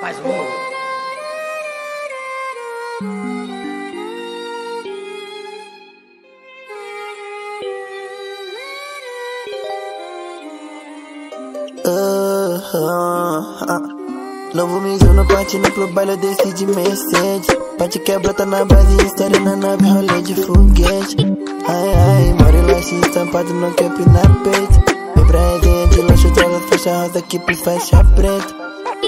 Faz um. Uh, uh. Novo mijo no pátio, baile eu decidi Mercedes Pate quebra, tá na base, história na nave, rolê de foguete Ai, ai, laxe estampado no cap na peito Vem pra de lanche, traz faixa rosa aqui pro faixa preta.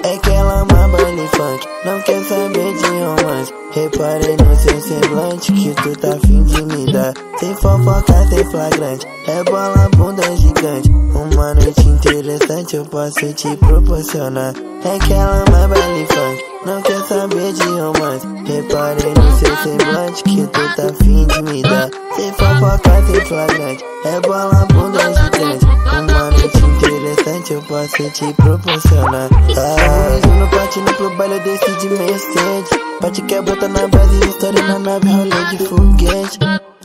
É que ela ama baile funk, não quer saber de romance. Reparei no seu semblante que tu tá afim de me dar. Sem fofoca, sem flagrante, é bola bunda gigante. Uma noite interessante eu posso te proporcionar. É que ela ama baile funk, não quer saber de romance. Reparei no seu semblante que tu tá afim de me dar. Sem fofoca, sem flagrante, é bola bunda gigante. Uma noite interessante eu posso te proporcionar. Ah, no partino pro baile eu desci de Mercedes. Bate quebra tá na base, história na nave, rolê de foguete.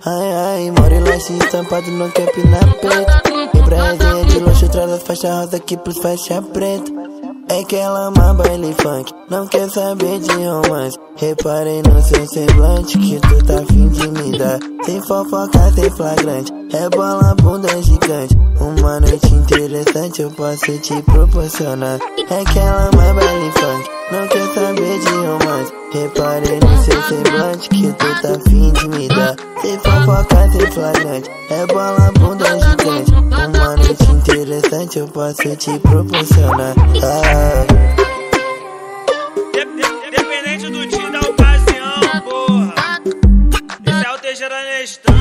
Ai ai, moro laxe estampado no cap na preta. E pra resenha de luxo traz as faixas rosa aqui pros faixa preta é que ela ama baile funk, não quer saber de romance. Reparei no seu semblante que tu tá afim de me dar. Sem fofoca, sem flagrante, é bola bunda gigante. Uma noite interessante eu posso te proporcionar. É que ela ama baile funk, não quer saber de romance. Reparei no seu semblante que tu tá afim de me dar. Sem fofoca, sem flagrante, é bola bunda gigante Uma noite interessante eu posso te proporcionar. Ah. Dependente do dia da ocasião, porra. Esse é o Teixeira Nestan.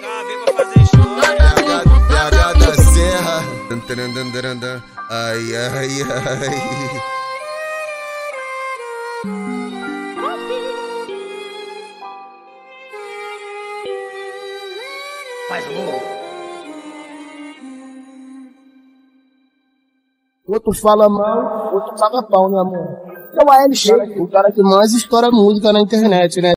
Tá, vem pra fazer história PH da Serra. Ai, ai, ai. Faz um. Outro fala mal, outro paga pau, né, amor? É o ALX, o cara que mais estoura música na internet, né?